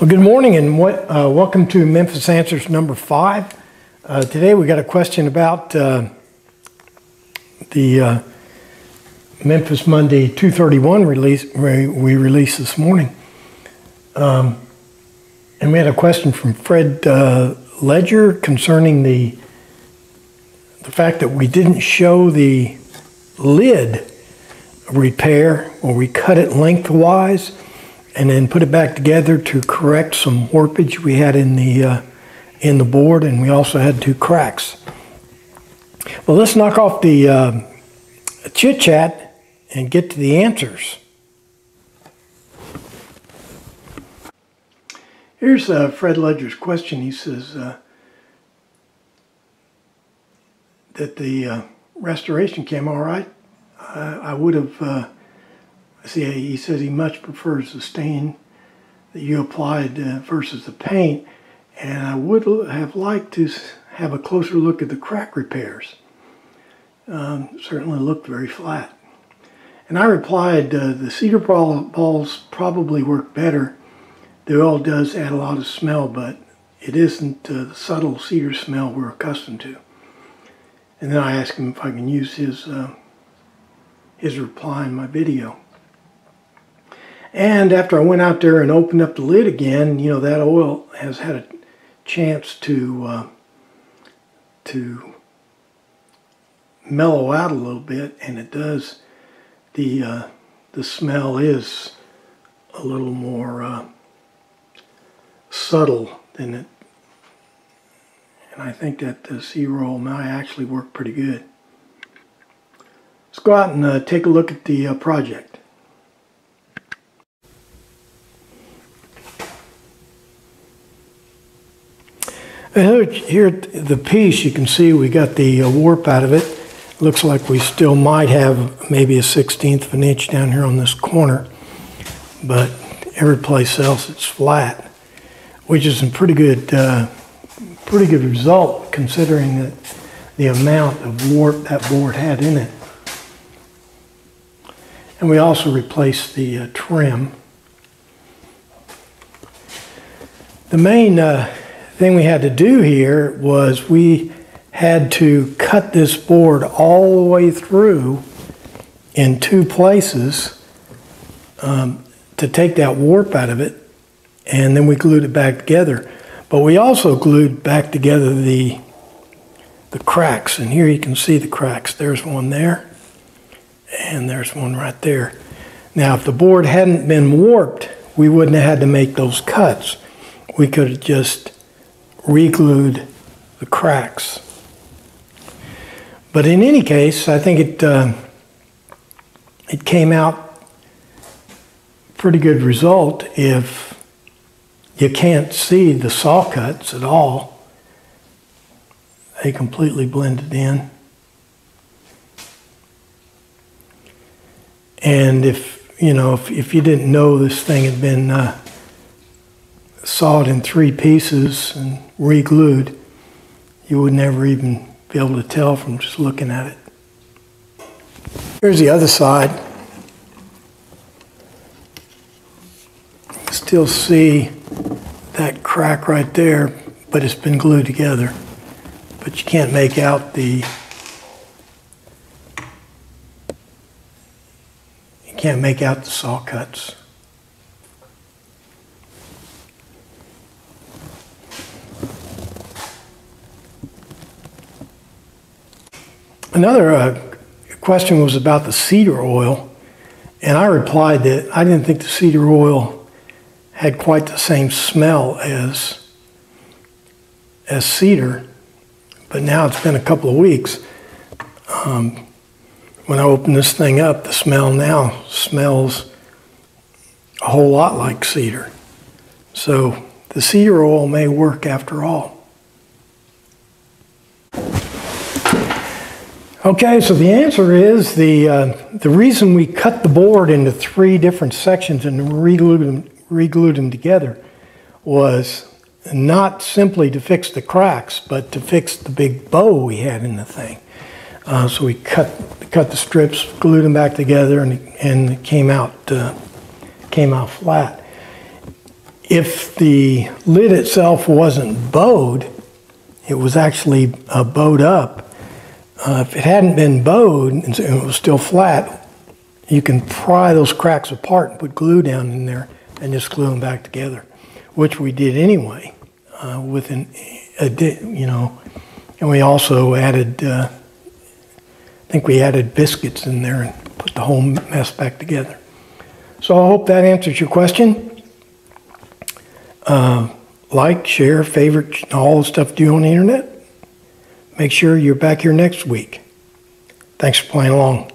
Well, good morning and what, uh, welcome to Memphis Answers number five. Uh, today we got a question about uh, the uh, Memphis Monday 231 release we, we released this morning. Um, and we had a question from Fred uh, Ledger concerning the the fact that we didn't show the lid repair where we cut it lengthwise and then put it back together to correct some warpage we had in the uh, in the board, and we also had two cracks. Well, let's knock off the uh, chit chat and get to the answers. Here's uh, Fred Ledger's question. He says uh, that the uh, restoration came all right. I would have See, he says he much prefers the stain that you applied uh, versus the paint, and I would have liked to have a closer look at the crack repairs. Um, certainly looked very flat. And I replied, uh, the cedar ball, balls probably work better. The oil does add a lot of smell, but it isn't uh, the subtle cedar smell we're accustomed to. And then I asked him if I can use his, uh, his reply in my video. And after I went out there and opened up the lid again, you know, that oil has had a chance to uh, to mellow out a little bit, and it does. The uh, the smell is a little more uh, subtle than it, and I think that the cedar oil might actually work pretty good. Let's go out and uh, take a look at the uh, Here at the piece, you can see we got the uh, warp out of it. Looks like we still might have maybe a 16th of an inch down here on this corner, but every place else it's flat, which is a pretty good, uh, pretty good result considering that the amount of warp that board had in it. And we also replaced the uh, trim. The main uh, thing we had to do here was we had to cut this board all the way through in two places um, to take that warp out of it, and then we glued it back together. But we also glued back together the the cracks, and here you can see the cracks. There's one there, and there's one right there. Now, if the board hadn't been warped, we wouldn't have had to make those cuts. We could have just reglued the cracks. But in any case, I think it uh, it came out pretty good result if you can't see the saw cuts at all. They completely blended in. And if, you know, if, if you didn't know this thing had been uh, sawed in three pieces and re-glued, you would never even be able to tell from just looking at it. Here's the other side. Still see that crack right there, but it's been glued together. But you can't make out the you can't make out the saw cuts. Another uh, question was about the cedar oil, and I replied that I didn't think the cedar oil had quite the same smell as as cedar, but now it's been a couple of weeks. Um, when I open this thing up, the smell now smells a whole lot like cedar. So the cedar oil may work after all. Okay, so the answer is the, uh, the reason we cut the board into three different sections and re-glued them, re-glued them together was not simply to fix the cracks, but to fix the big bow we had in the thing. Uh, so we cut cut the strips, glued them back together, and and it came out uh, came out flat. If the lid itself wasn't bowed, it was actually uh, bowed up. Uh, if it hadn't been bowed and it was still flat, you can pry those cracks apart and put glue down in there and just glue them back together, which we did anyway uh, with an, a, you know, and we also added, uh, I think we added biscuits in there and put the whole mess back together. So I hope that answers your question. Uh, like, share, favorite, all the stuff do on the internet. Make sure you're back here next week. Thanks for playing along.